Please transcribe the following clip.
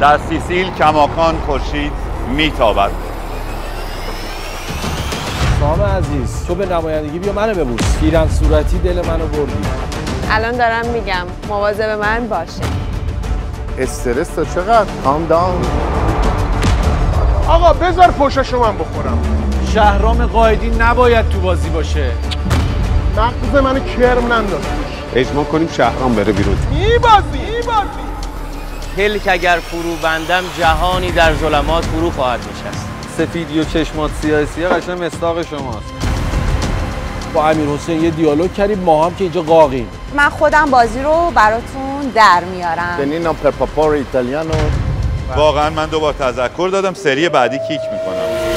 در سیسیل کماکان خورشید میتابد. سام عزیز تو به نمایندگی بیا منو ببوس. پیرن صورتی دل منو بردی. الان دارم میگم مواظب من باشه. استرس تا چقدر؟ کام داون آقا بذار پشتشو من بخورم. شهرام قایدی نباید تو بازی باشه. مغز منو کرم ننداز. اجماع کنیم شهرام بره بیرون. میبازی میبازی. پلک اگر فرو بندم جهانی در ظلمات فرو خواهد نشست. سفیدی و چشمات سیاه سیاه قشنگ مستاق شماست. با امیر حسین یه دیالوگ کردیم ما هم که اینجا قاقیم. من خودم بازی رو براتون در میارم. دنینا پر پاپور ایتالیانو واقعا من دوبار تذکر دادم سری بعدی کیک می‌کنم.